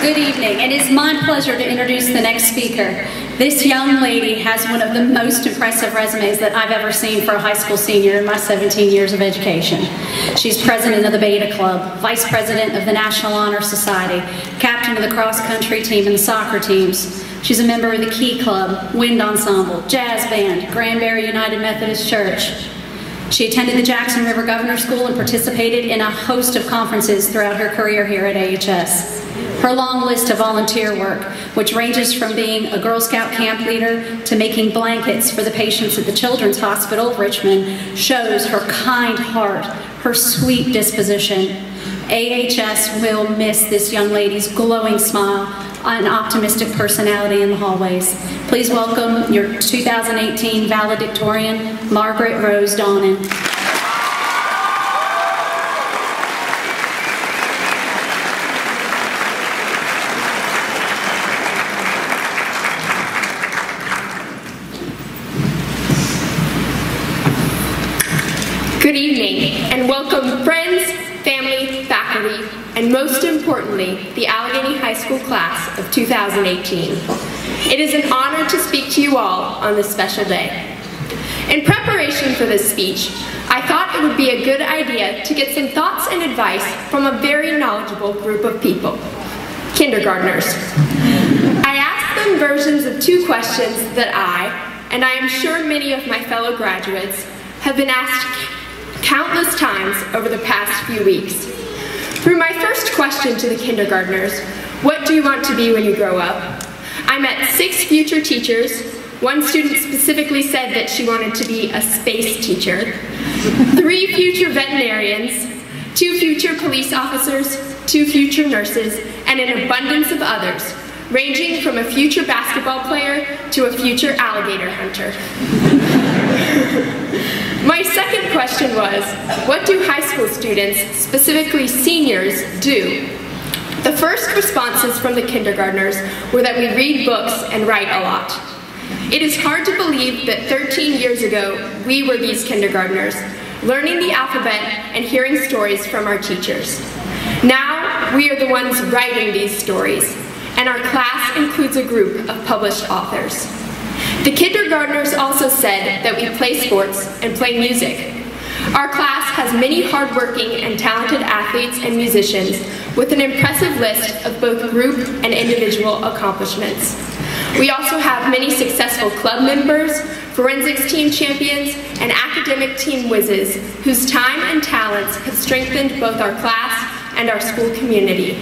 Good evening. It is my pleasure to introduce the next speaker. This young lady has one of the most impressive resumes that I've ever seen for a high school senior in my 17 years of education. She's president of the Beta Club, vice president of the National Honor Society, captain of the cross country team and the soccer teams. She's a member of the Key Club, Wind Ensemble, Jazz Band, Granbury United Methodist Church. She attended the Jackson River Governor School and participated in a host of conferences throughout her career here at AHS. Her long list of volunteer work, which ranges from being a Girl Scout camp leader to making blankets for the patients at the Children's Hospital of Richmond, shows her kind heart, her sweet disposition. AHS will miss this young lady's glowing smile and optimistic personality in the hallways. Please welcome your 2018 valedictorian, Margaret Rose Donnan. Good evening, and welcome friends, family, faculty, and most importantly, the Alleghany High School class of 2018. It is an honor to speak to you all on this special day. In preparation for this speech, I thought it would be a good idea to get some thoughts and advice from a very knowledgeable group of people, kindergartners. I asked them versions of two questions that I, and I am sure many of my fellow graduates, have been asked countless times over the past few weeks. Through my first question to the kindergartners, what do you want to be when you grow up? I met six future teachers. One student specifically said that she wanted to be a space teacher. Three future veterinarians, two future police officers, two future nurses, and an abundance of others, ranging from a future basketball player to a future alligator hunter. My second question was, what do high school students, specifically seniors, do? The first responses from the kindergartners were that we read books and write a lot. It is hard to believe that 13 years ago, we were these kindergartners, learning the alphabet and hearing stories from our teachers. Now, we are the ones writing these stories, and our class includes a group of published authors. The kindergartners also said that we play sports and play music. Our class has many hardworking and talented athletes and musicians with an impressive list of both group and individual accomplishments. We also have many successful club members, forensics team champions, and academic team whizzes whose time and talents have strengthened both our class and our school community.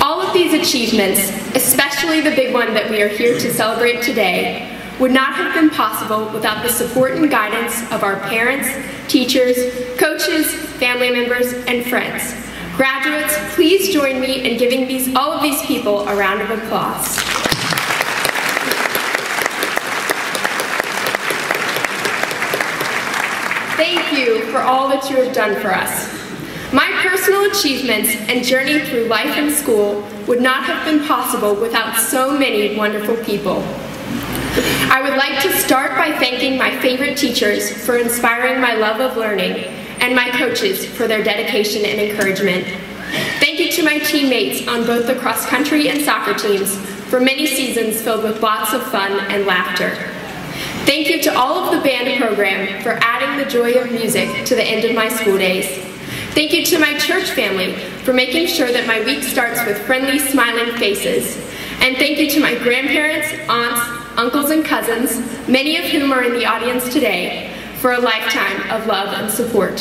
All these achievements, especially the big one that we are here to celebrate today, would not have been possible without the support and guidance of our parents, teachers, coaches, family members, and friends. Graduates, please join me in giving these, all of these people a round of applause. Thank you for all that you have done for us. My personal achievements and journey through life and school would not have been possible without so many wonderful people. I would like to start by thanking my favorite teachers for inspiring my love of learning and my coaches for their dedication and encouragement. Thank you to my teammates on both the cross country and soccer teams for many seasons filled with lots of fun and laughter. Thank you to all of the band program for adding the joy of music to the end of my school days. Thank you to my church family for making sure that my week starts with friendly, smiling faces. And thank you to my grandparents, aunts, uncles, and cousins, many of whom are in the audience today, for a lifetime of love and support.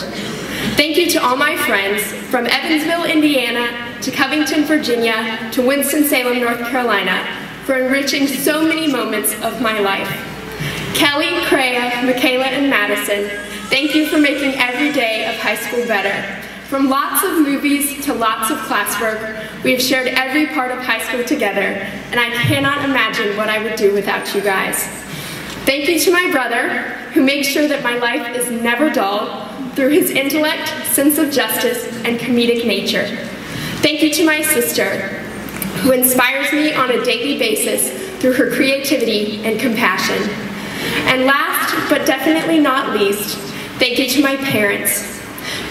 Thank you to all my friends from Evansville, Indiana, to Covington, Virginia, to Winston-Salem, North Carolina, for enriching so many moments of my life. Kelly, Crea, Michaela, and Madison, thank you for making every day of high school better. From lots of movies to lots of classwork, we have shared every part of high school together, and I cannot imagine what I would do without you guys. Thank you to my brother, who makes sure that my life is never dull through his intellect, sense of justice, and comedic nature. Thank you to my sister, who inspires me on a daily basis through her creativity and compassion. And last, but definitely not least, thank you to my parents,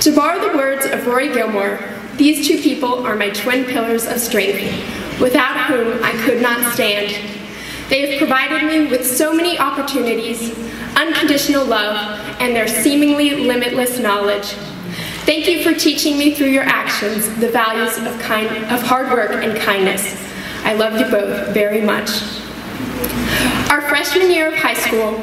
to borrow the words of Rory Gilmore, These two people are my twin pillars of strength, without whom I could not stand. They have provided me with so many opportunities, unconditional love, and their seemingly limitless knowledge. Thank you for teaching me through your actions the values of, kind, of hard work and kindness. I love you both very much. Our freshman year of high school,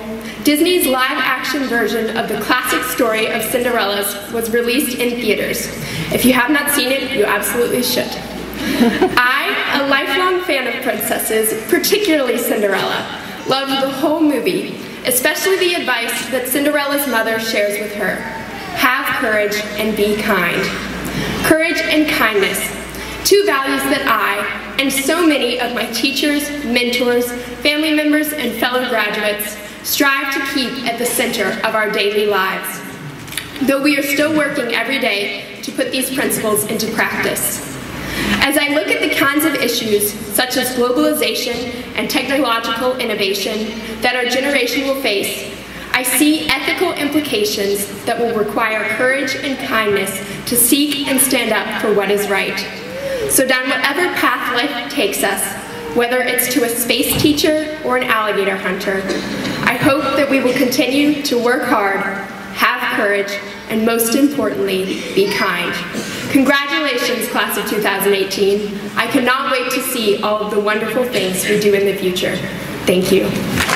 Disney's live-action version of the classic story of Cinderella's was released in theaters. If you have not seen it, you absolutely should. I, a lifelong fan of princesses, particularly Cinderella, loved the whole movie, especially the advice that Cinderella's mother shares with her. Have courage and be kind. Courage and kindness, two values that I, and so many of my teachers, mentors, family members, and fellow graduates strive to keep at the center of our daily lives, though we are still working every day to put these principles into practice. As I look at the kinds of issues, such as globalization and technological innovation, that our generation will face, I see ethical implications that will require courage and kindness to seek and stand up for what is right. So down whatever path life takes us, whether it's to a space teacher or an alligator hunter, I hope that we will continue to work hard, have courage, and most importantly, be kind. Congratulations, class of 2018. I cannot wait to see all of the wonderful things we do in the future. Thank you.